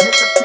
Música